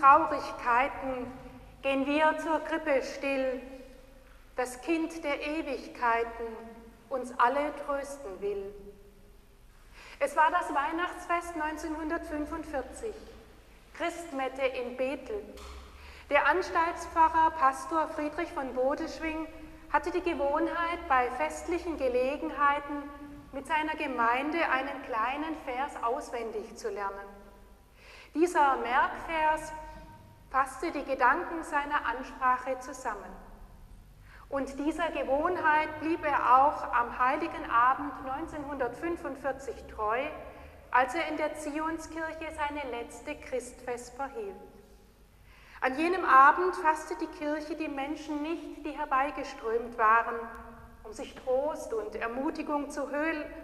Traurigkeiten gehen wir zur Krippe still. Das Kind der Ewigkeiten uns alle trösten will. Es war das Weihnachtsfest 1945, Christmette in Bethel. Der Anstaltspfarrer Pastor Friedrich von Bodeschwing hatte die Gewohnheit, bei festlichen Gelegenheiten mit seiner Gemeinde einen kleinen Vers auswendig zu lernen. Dieser Merkvers fasste die Gedanken seiner Ansprache zusammen. Und dieser Gewohnheit blieb er auch am heiligen Abend 1945 treu, als er in der Zionskirche seine letzte Christfesper hielt. An jenem Abend fasste die Kirche die Menschen nicht, die herbeigeströmt waren, um sich Trost und Ermutigung zu,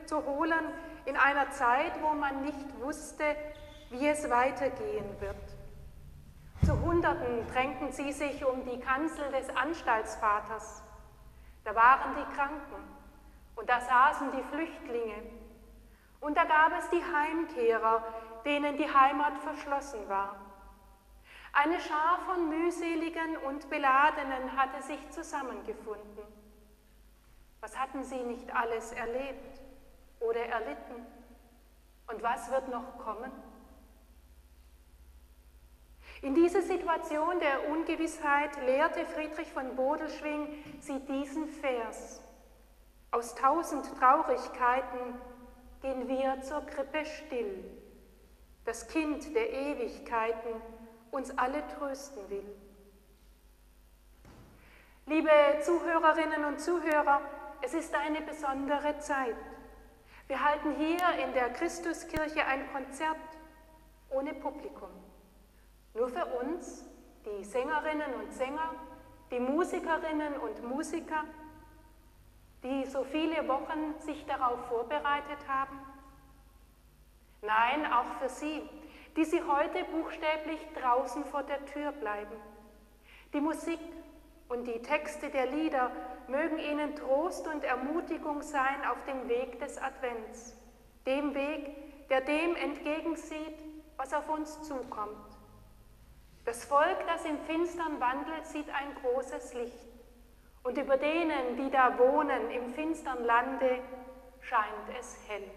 zu holen in einer Zeit, wo man nicht wusste, wie es weitergehen wird. Zu Hunderten drängten sie sich um die Kanzel des Anstaltsvaters. Da waren die Kranken und da saßen die Flüchtlinge. Und da gab es die Heimkehrer, denen die Heimat verschlossen war. Eine Schar von mühseligen und Beladenen hatte sich zusammengefunden. Was hatten sie nicht alles erlebt oder erlitten? Und was wird noch kommen? In dieser Situation der Ungewissheit lehrte Friedrich von Bodelschwing sie diesen Vers. Aus tausend Traurigkeiten gehen wir zur Krippe still. Das Kind der Ewigkeiten uns alle trösten will. Liebe Zuhörerinnen und Zuhörer, es ist eine besondere Zeit. Wir halten hier in der Christuskirche ein Konzert ohne Publikum. Nur für uns, die Sängerinnen und Sänger, die Musikerinnen und Musiker, die so viele Wochen sich darauf vorbereitet haben? Nein, auch für Sie, die Sie heute buchstäblich draußen vor der Tür bleiben. Die Musik und die Texte der Lieder mögen Ihnen Trost und Ermutigung sein auf dem Weg des Advents, dem Weg, der dem entgegensieht, was auf uns zukommt. Das Volk, das im Finstern wandelt, sieht ein großes Licht. Und über denen, die da wohnen im finstern Lande, scheint es hell.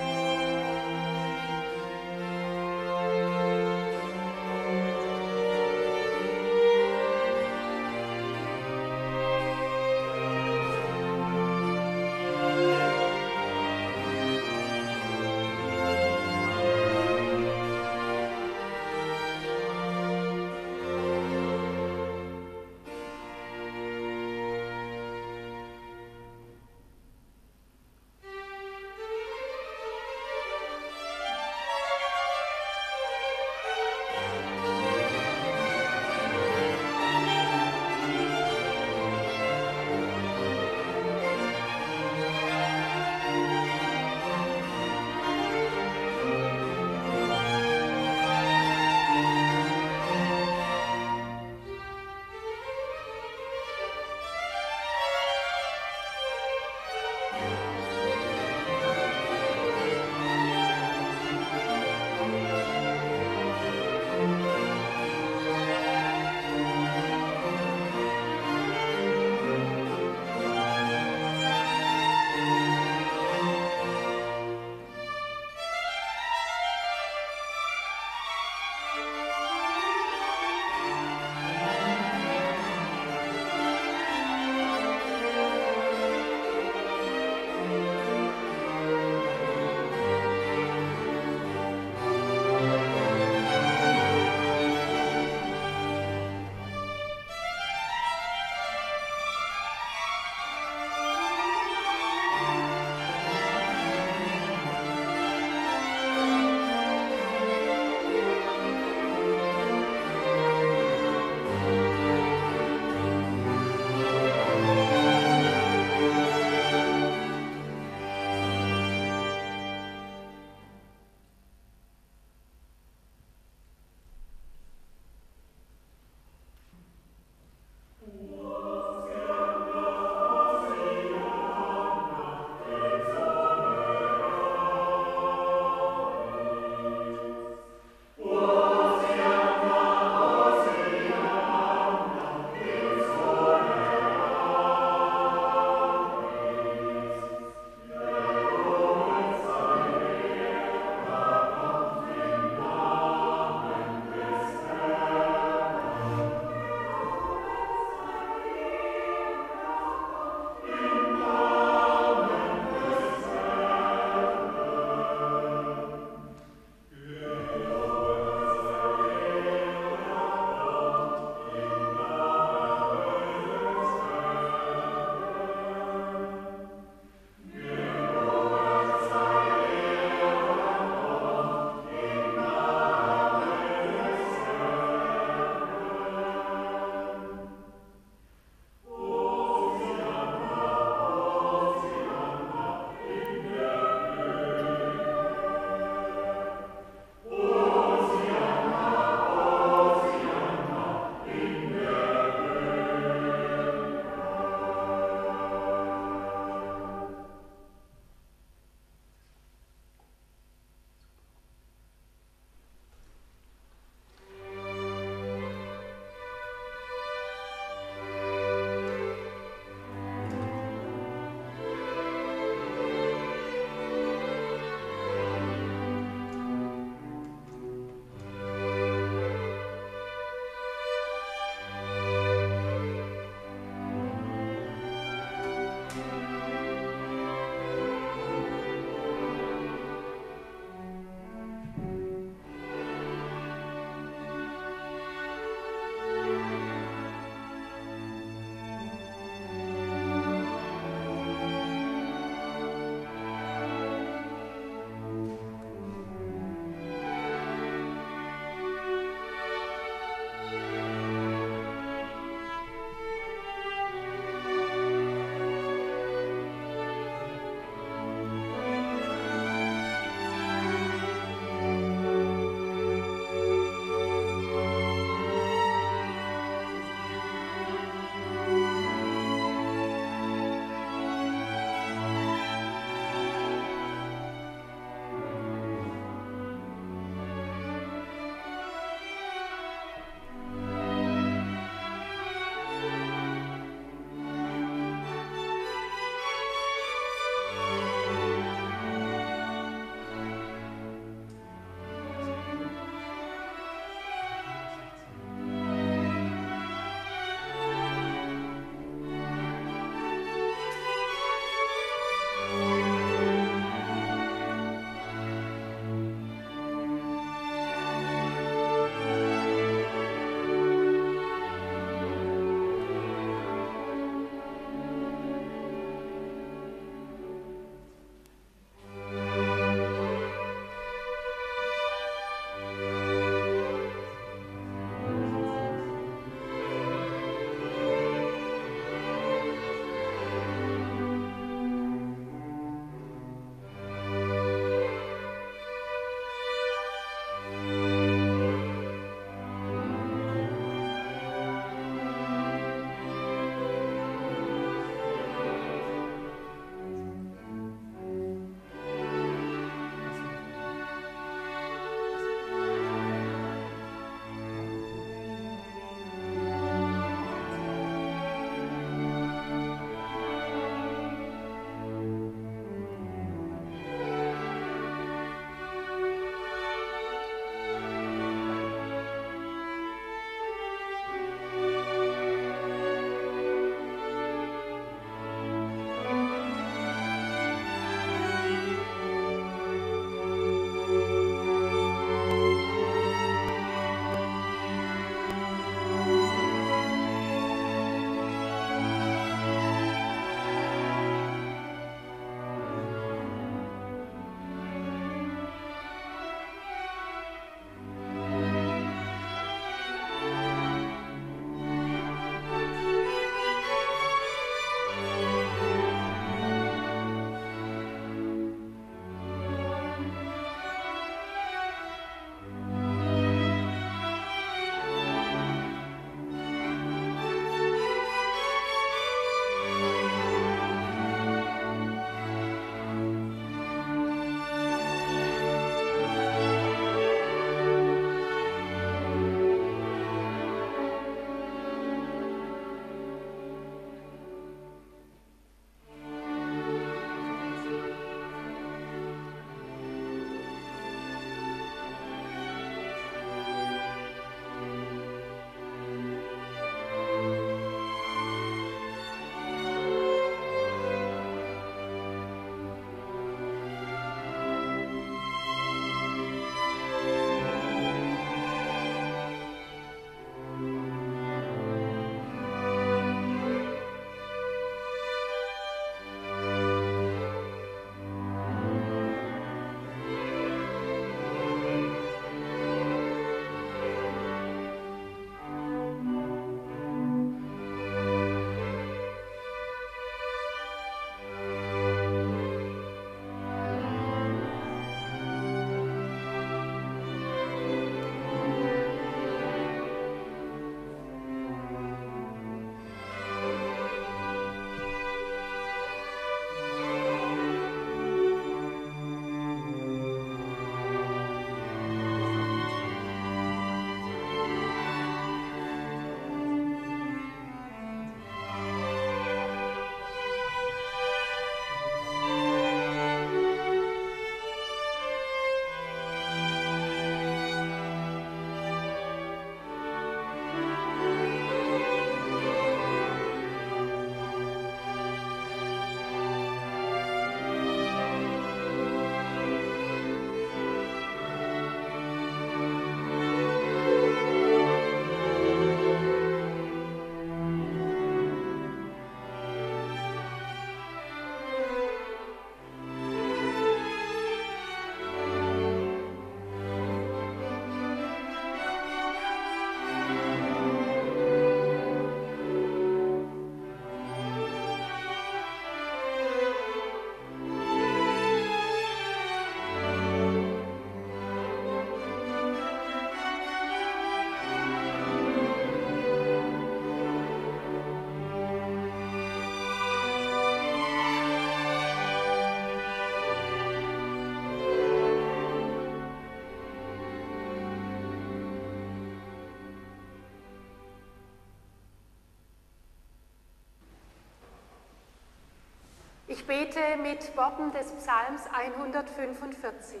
Ich bete mit Worten des Psalms 145.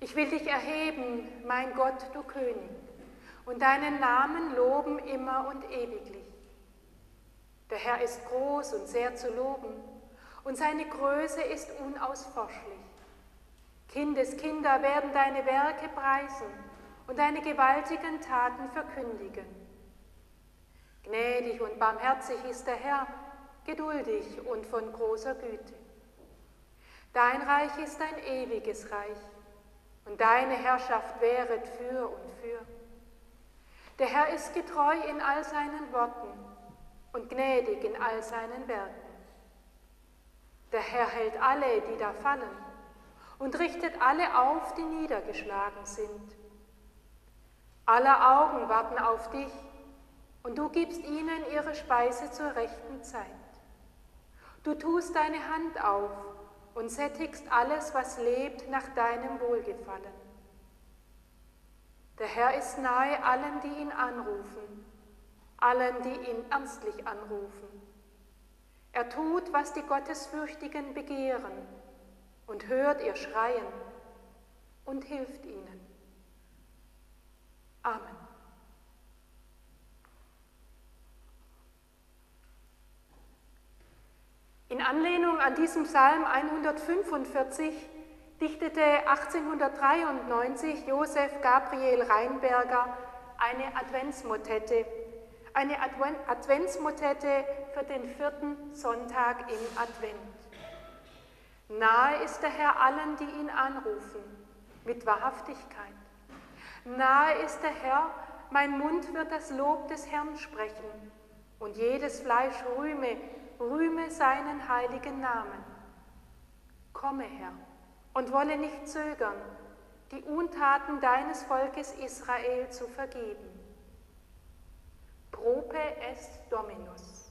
Ich will dich erheben, mein Gott, du König, und deinen Namen loben immer und ewiglich. Der Herr ist groß und sehr zu loben, und seine Größe ist unausforschlich. Kindeskinder werden deine Werke preisen und deine gewaltigen Taten verkündigen. Gnädig und barmherzig ist der Herr, geduldig und von großer Güte. Dein Reich ist ein ewiges Reich und deine Herrschaft wäret für und für. Der Herr ist getreu in all seinen Worten und gnädig in all seinen Werken. Der Herr hält alle, die da fallen, und richtet alle auf, die niedergeschlagen sind. Aller Augen warten auf dich, und du gibst ihnen ihre Speise zur rechten Zeit. Du tust deine Hand auf und sättigst alles, was lebt, nach deinem Wohlgefallen. Der Herr ist nahe allen, die ihn anrufen, allen, die ihn ernstlich anrufen. Er tut, was die Gottesfürchtigen begehren und hört ihr Schreien und hilft ihnen. Amen. In Anlehnung an diesen Psalm 145 dichtete 1893 Josef Gabriel Reinberger eine Adventsmotette, eine Adventsmotette für den vierten Sonntag im Advent. Nahe ist der Herr allen, die ihn anrufen, mit Wahrhaftigkeit. Nahe ist der Herr, mein Mund wird das Lob des Herrn sprechen, und jedes Fleisch rühme, rühme seinen heiligen Namen. Komme, Herr, und wolle nicht zögern, die Untaten deines Volkes Israel zu vergeben. Prope est Dominus.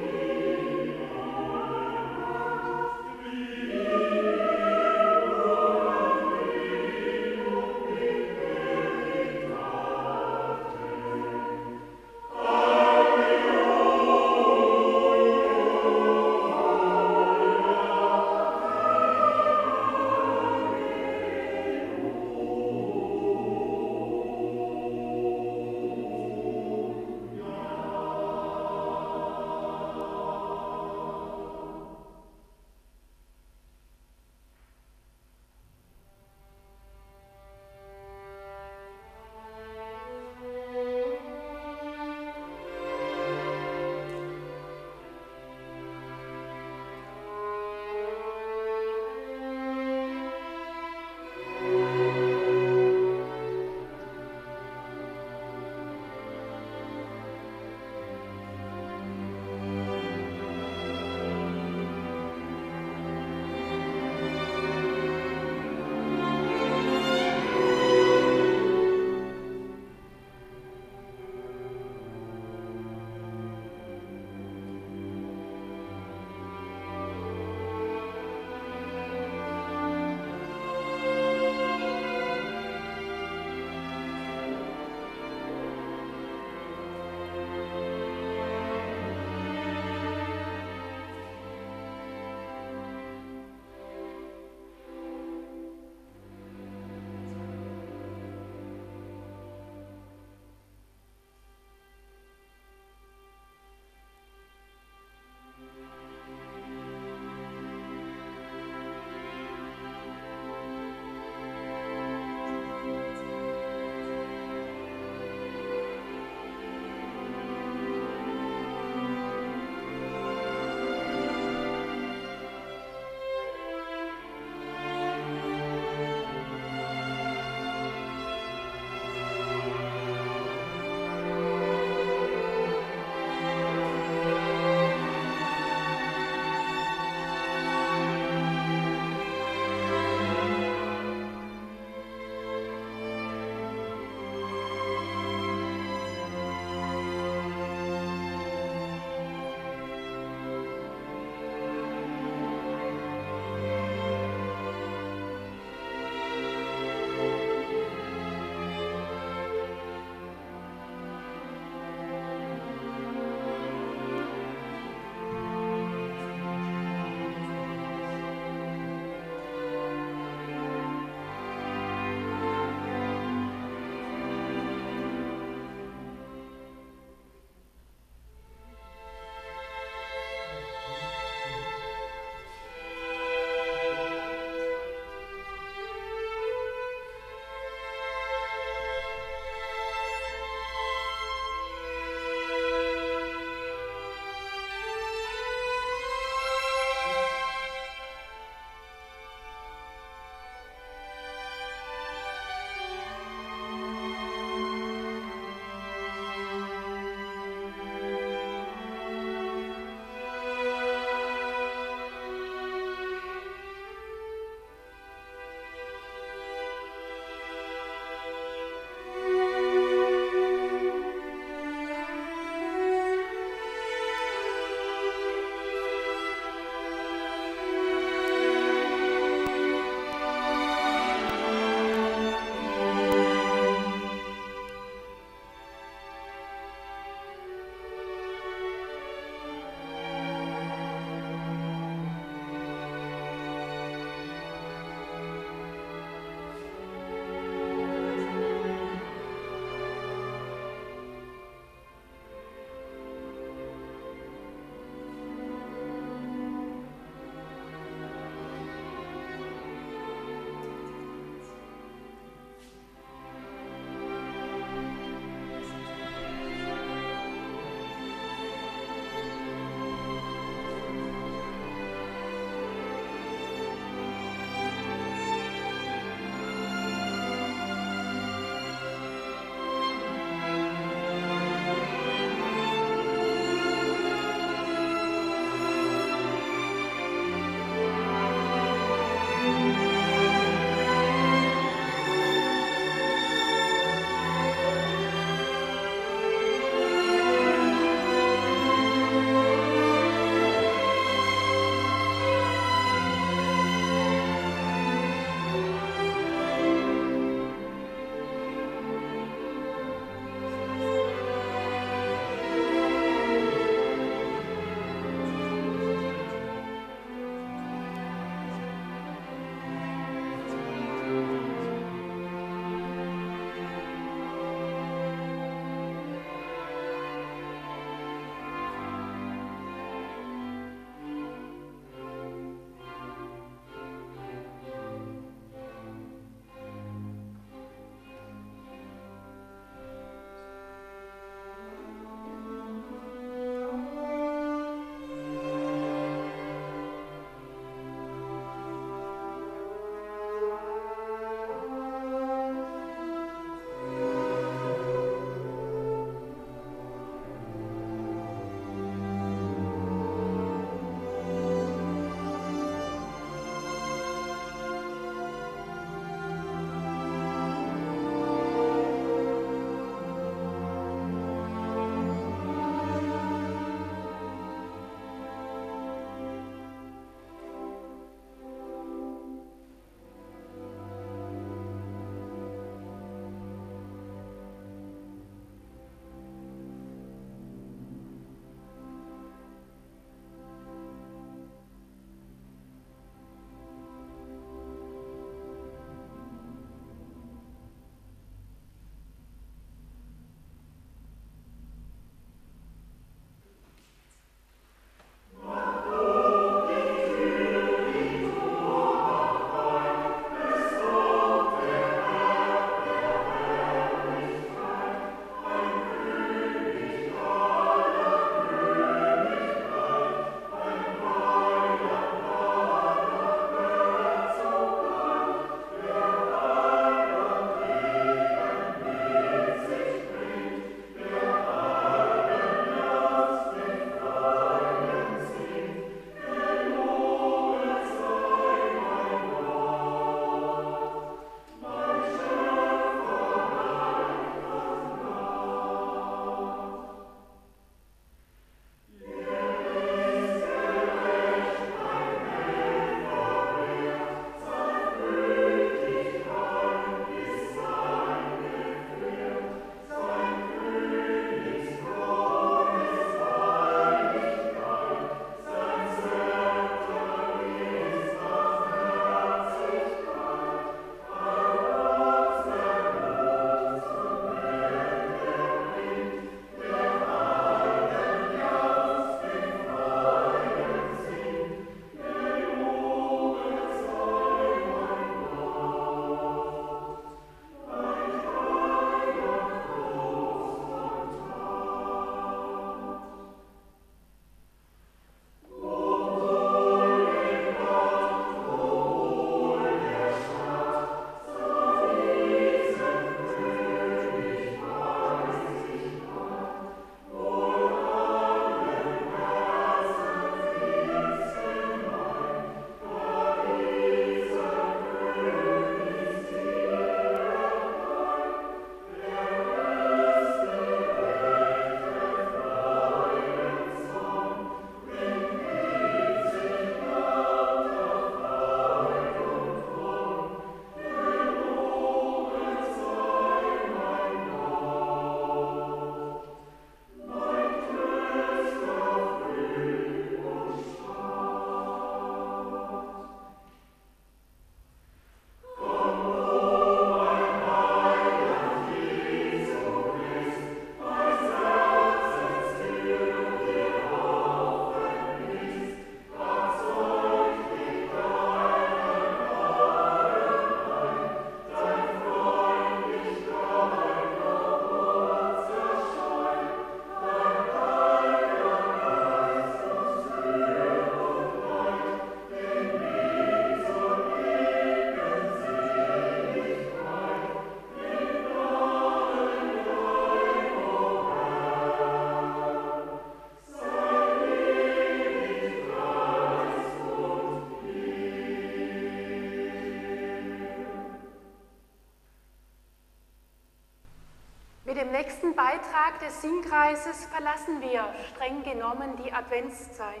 Beitrag des Singkreises verlassen wir streng genommen die Adventszeit.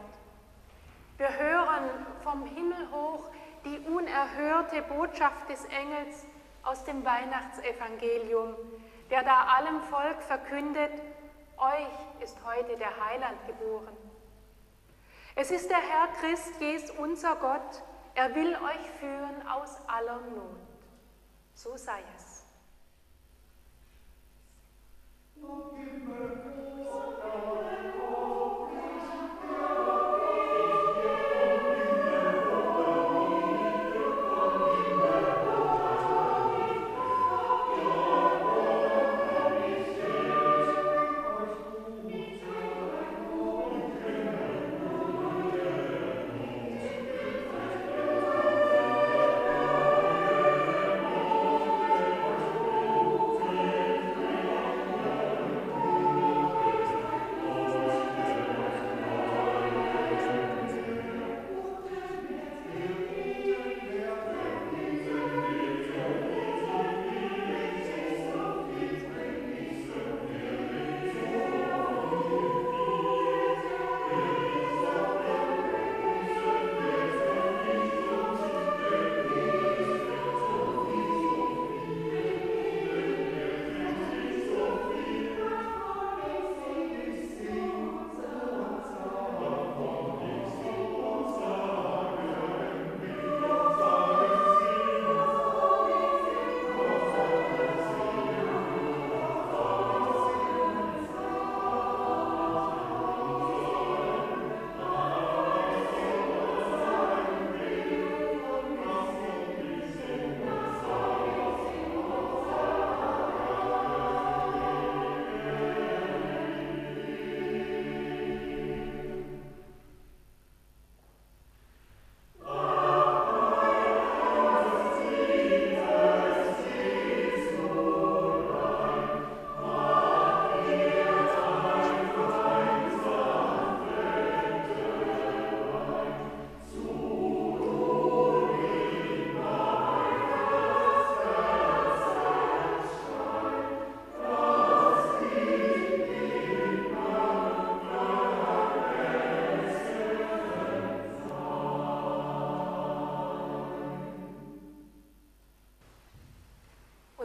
Wir hören vom Himmel hoch die unerhörte Botschaft des Engels aus dem Weihnachtsevangelium, der da allem Volk verkündet, euch ist heute der Heiland geboren. Es ist der Herr Christ, Jesus, unser Gott, er will euch führen aus aller Not. So sei es. Don't give.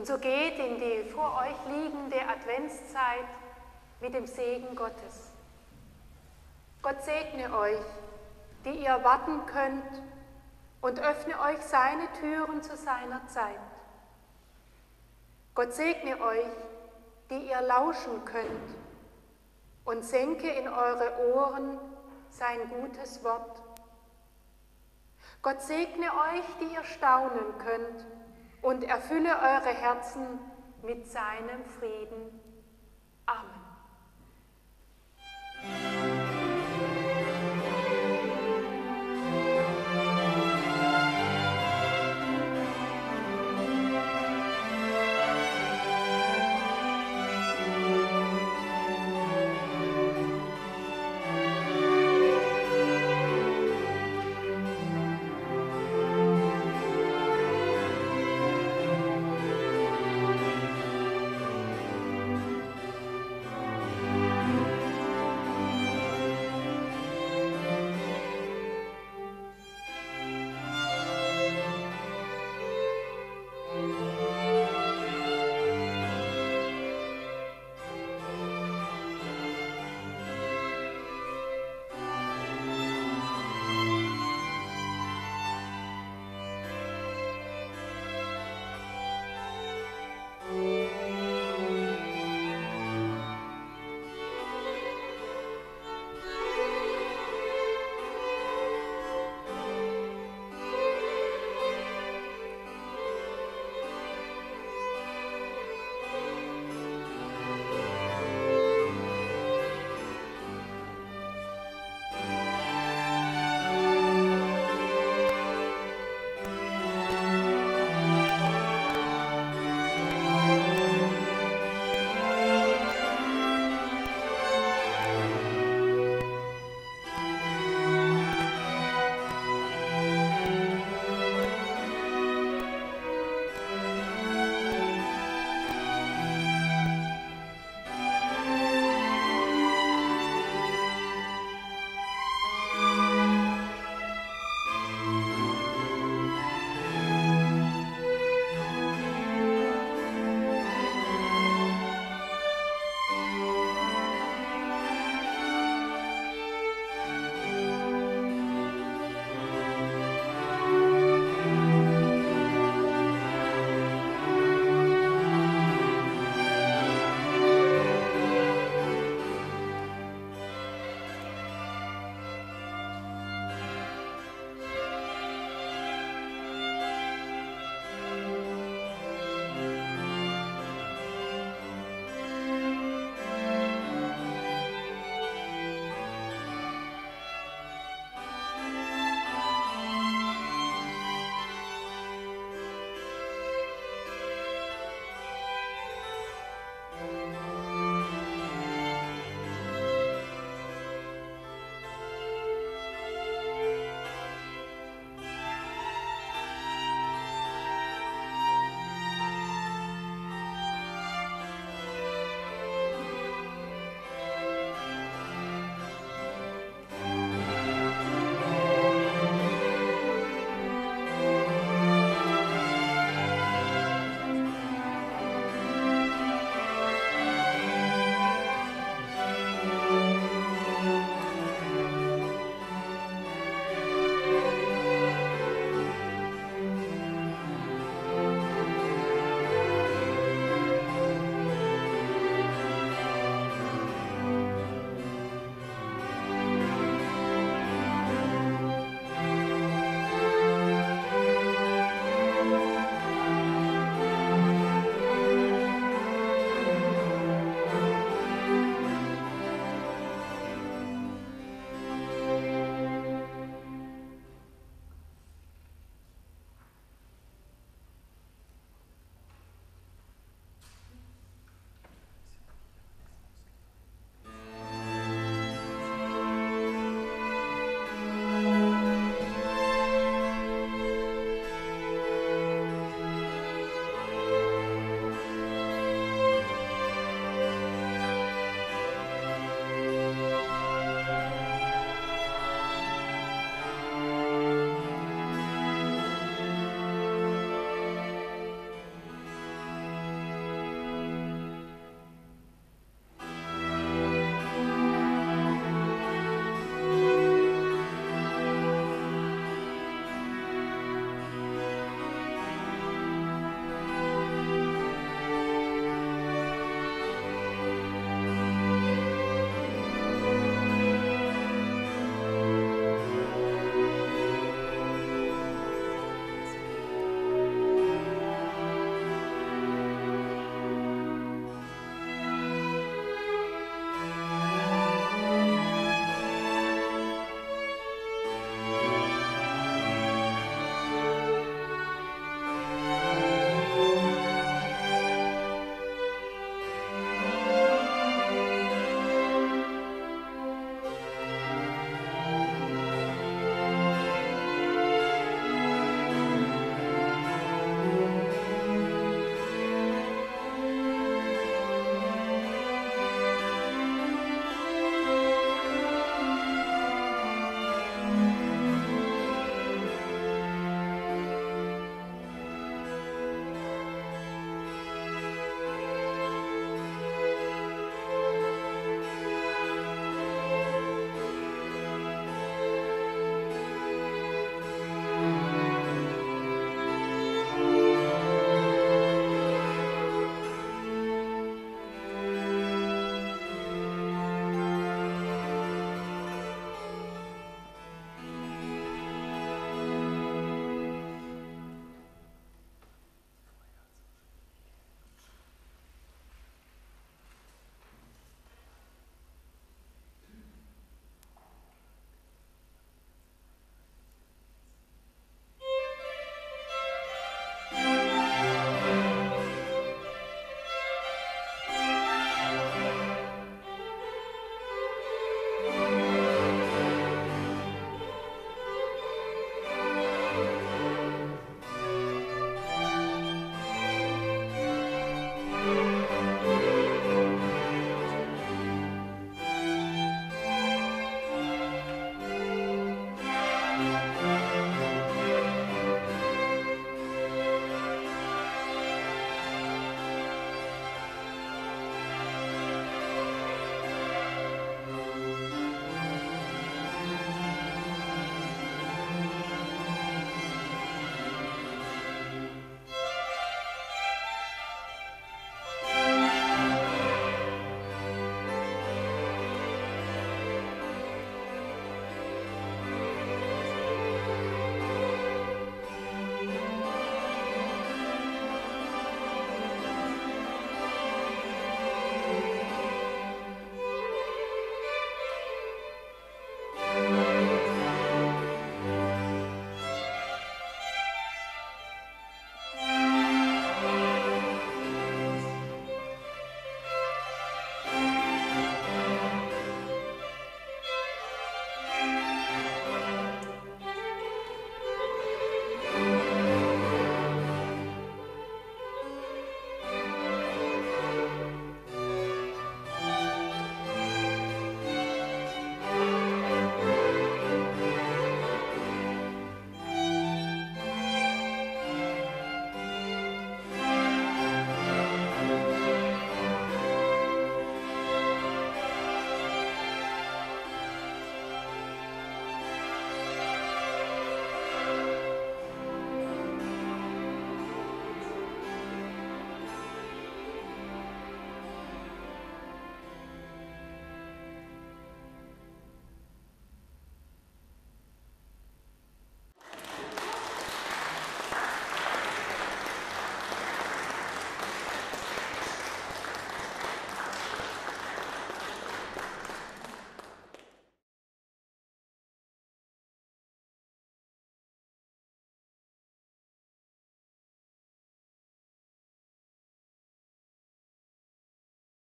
Und so geht in die vor euch liegende Adventszeit mit dem Segen Gottes. Gott segne euch, die ihr warten könnt und öffne euch seine Türen zu seiner Zeit. Gott segne euch, die ihr lauschen könnt und senke in eure Ohren sein gutes Wort. Gott segne euch, die ihr staunen könnt und erfülle eure Herzen mit seinem Frieden. Amen.